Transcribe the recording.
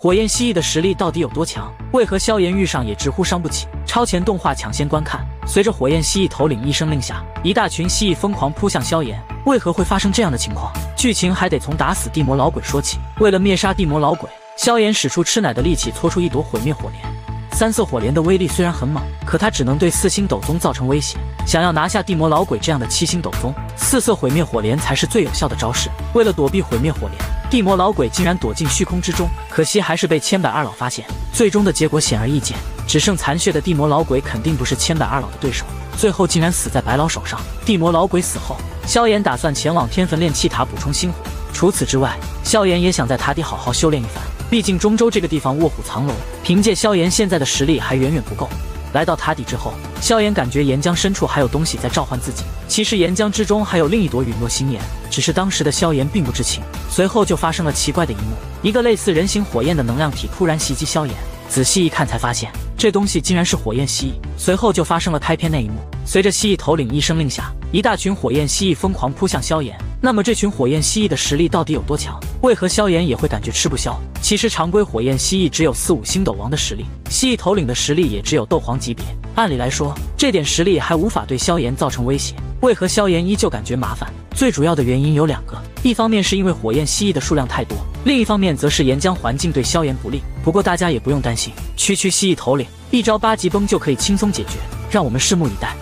火焰蜥蜴的实力到底有多强？为何萧炎遇上也直呼伤不起？超前动画抢先观看。随着火焰蜥蜴头领一声令下，一大群蜥蜴疯狂扑向萧炎。为何会发生这样的情况？剧情还得从打死地魔老鬼说起。为了灭杀地魔老鬼，萧炎使出吃奶的力气，搓出一朵毁灭火莲。三色火莲的威力虽然很猛，可它只能对四星斗宗造成威胁。想要拿下地魔老鬼这样的七星斗宗，四色毁灭火莲才是最有效的招式。为了躲避毁灭火莲，地魔老鬼竟然躲进虚空之中，可惜还是被千百二老发现。最终的结果显而易见，只剩残血的地魔老鬼肯定不是千百二老的对手，最后竟然死在白老手上。地魔老鬼死后，萧炎打算前往天坟炼气塔补充星火。除此之外，萧炎也想在塔底好好修炼一番。毕竟中州这个地方卧虎藏龙，凭借萧炎现在的实力还远远不够。来到塔底之后，萧炎感觉岩浆深处还有东西在召唤自己。其实岩浆之中还有另一朵陨落星岩，只是当时的萧炎并不知情。随后就发生了奇怪的一幕，一个类似人形火焰的能量体突然袭击萧炎。仔细一看，才发现这东西竟然是火焰蜥蜴。随后就发生了开篇那一幕，随着蜥蜴头领一声令下，一大群火焰蜥蜴疯狂扑向萧炎。那么这群火焰蜥蜴的实力到底有多强？为何萧炎也会感觉吃不消？其实常规火焰蜥蜴只有四五星斗王的实力，蜥蜴头领的实力也只有斗皇级别。按理来说，这点实力还无法对萧炎造成威胁。为何萧炎依旧感觉麻烦？最主要的原因有两个，一方面是因为火焰蜥蜴的数量太多，另一方面则是岩浆环境对萧炎不利。不过大家也不用担心，区区蜥蜴头领一招八级崩就可以轻松解决，让我们拭目以待。